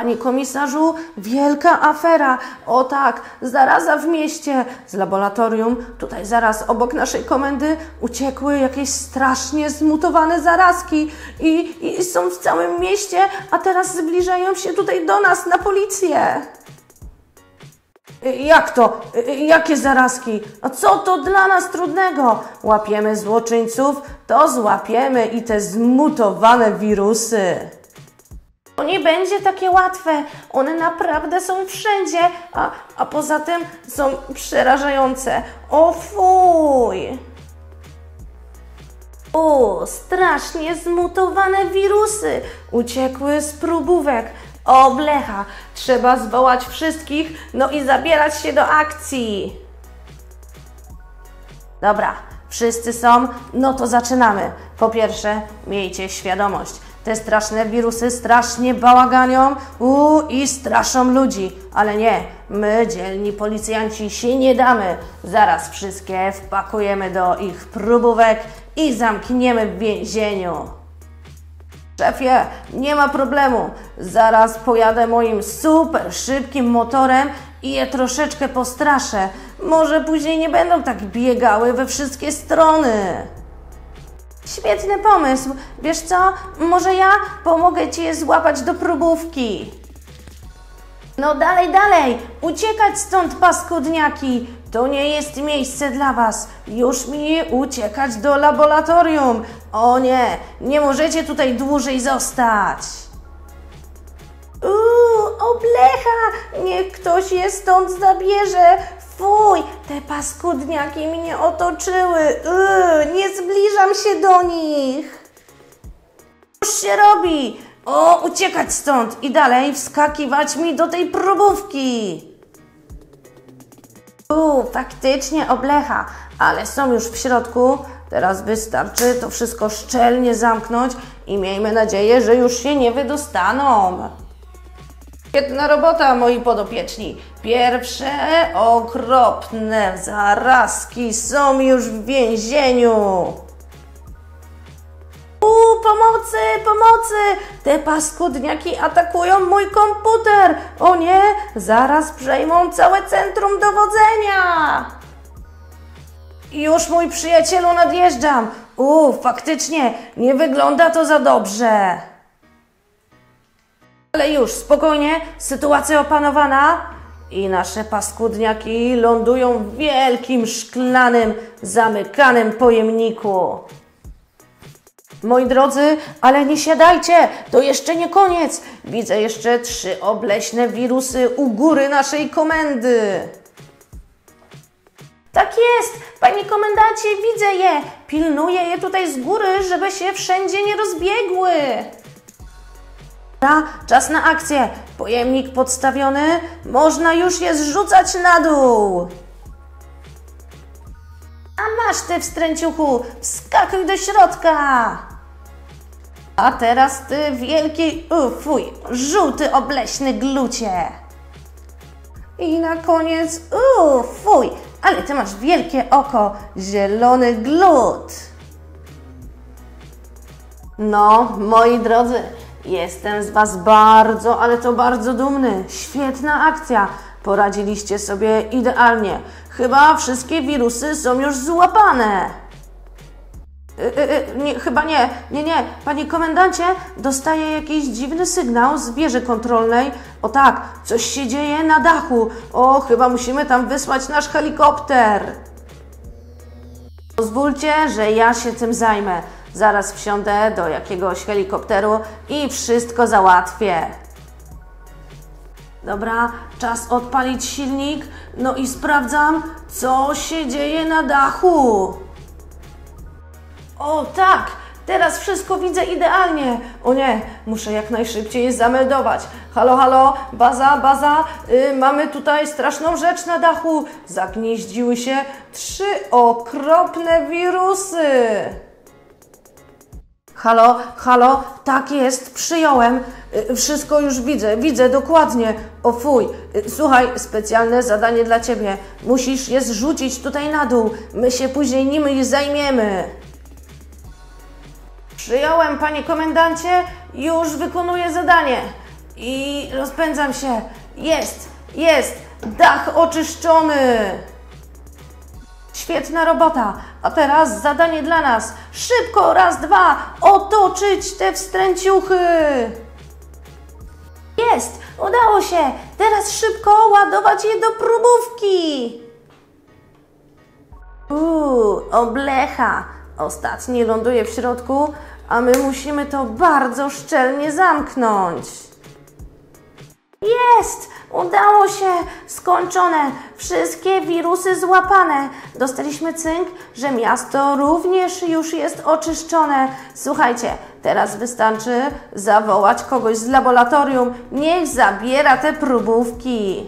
Panie komisarzu, wielka afera. O tak, zaraza w mieście. Z laboratorium, tutaj zaraz obok naszej komendy, uciekły jakieś strasznie zmutowane zarazki i, i są w całym mieście, a teraz zbliżają się tutaj do nas na policję. Y, Jak to? Y, Jakie zarazki? A co to dla nas trudnego? Łapiemy złoczyńców, to złapiemy i te zmutowane wirusy. To nie będzie takie łatwe. One naprawdę są wszędzie, a, a poza tym są przerażające. O fuj! O, strasznie zmutowane wirusy uciekły z próbówek. O, blecha, trzeba zwołać wszystkich, no i zabierać się do akcji. Dobra, wszyscy są, no to zaczynamy. Po pierwsze, miejcie świadomość, te straszne wirusy strasznie bałaganią uu, i straszą ludzi. Ale nie, my, dzielni policjanci, się nie damy. Zaraz wszystkie wpakujemy do ich próbówek i zamkniemy w więzieniu. Szefie, nie ma problemu. Zaraz pojadę moim super szybkim motorem i je troszeczkę postraszę. Może później nie będą tak biegały we wszystkie strony. Świetny pomysł. Wiesz co? Może ja pomogę ci je złapać do próbówki. No dalej, dalej! Uciekać stąd, paskudniaki! To nie jest miejsce dla was. Już mi uciekać do laboratorium. O nie, nie możecie tutaj dłużej zostać. Uuu, oblecha! Niech ktoś je stąd zabierze. Fuj, te paskudniaki mnie otoczyły. Uuu, nie zbliżam się do nich. Już się robi. O, uciekać stąd i dalej wskakiwać mi do tej próbówki. Uuu, faktycznie oblecha, ale są już w środku. Teraz wystarczy to wszystko szczelnie zamknąć i miejmy nadzieję, że już się nie wydostaną. Świetna robota, moi podopieczni. Pierwsze okropne zarazki są już w więzieniu. Uuu, pomocy, pomocy! Te paskudniaki atakują mój komputer! O nie, zaraz przejmą całe centrum dowodzenia! Już mój przyjacielu nadjeżdżam. Uuu, faktycznie, nie wygląda to za dobrze. Ale już, spokojnie, sytuacja opanowana i nasze paskudniaki lądują w wielkim, szklanym, zamykanym pojemniku. Moi drodzy, ale nie siadajcie, to jeszcze nie koniec. Widzę jeszcze trzy obleśne wirusy u góry naszej komendy. Tak jest, panie komendancie, widzę je. Pilnuję je tutaj z góry, żeby się wszędzie nie rozbiegły. Czas na akcję. Pojemnik podstawiony, można już je zrzucać na dół. A masz ty wstręciuchu, wskakuj do środka. A teraz ty wielki, u, fuj, żółty obleśny glucie. I na koniec, u, fuj, ale ty masz wielkie oko, zielony glut. No, moi drodzy, jestem z Was bardzo, ale to bardzo dumny. Świetna akcja. Poradziliście sobie idealnie. Chyba wszystkie wirusy są już złapane. Y, y, y, nie, chyba nie, nie, nie. Panie komendancie, dostaję jakiś dziwny sygnał z wieży kontrolnej. O tak, coś się dzieje na dachu. O, chyba musimy tam wysłać nasz helikopter. Pozwólcie, że ja się tym zajmę. Zaraz wsiądę do jakiegoś helikopteru i wszystko załatwię. Dobra, czas odpalić silnik. No i sprawdzam, co się dzieje na dachu. O tak, teraz wszystko widzę idealnie. O nie, muszę jak najszybciej zameldować. Halo, halo, baza, baza, y, mamy tutaj straszną rzecz na dachu. Zagnieździły się trzy okropne wirusy. Halo, halo, tak jest, przyjąłem. Y, Wszystko już widzę, widzę dokładnie. O fuj, y, słuchaj, specjalne zadanie dla ciebie. Musisz je zrzucić tutaj na dół. My się później nimi zajmiemy. Przyjąłem, panie komendancie, już wykonuję zadanie. i rozpędzam się. Jest, jest, dach oczyszczony. Świetna robota. A teraz zadanie dla nas. Szybko, raz, dwa, otoczyć te wstręciuchy. Jest, udało się. Teraz szybko ładować je do próbówki. Uuu, oblecha. Ostatni ląduje w środku, a my musimy to bardzo szczelnie zamknąć. Jest! Udało się! Skończone! Wszystkie wirusy złapane! Dostaliśmy cynk, że miasto również już jest oczyszczone. Słuchajcie, teraz wystarczy zawołać kogoś z laboratorium. Niech zabiera te próbówki.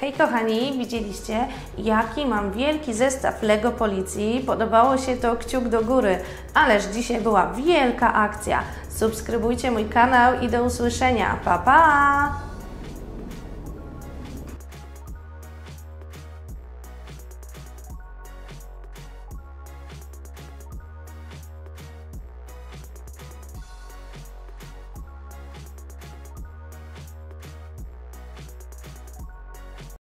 Hej kochani, widzieliście jaki mam wielki zestaw Lego Policji? Podobało się to kciuk do góry, ależ dzisiaj była wielka akcja. Subskrybujcie mój kanał i do usłyszenia. Pa pa!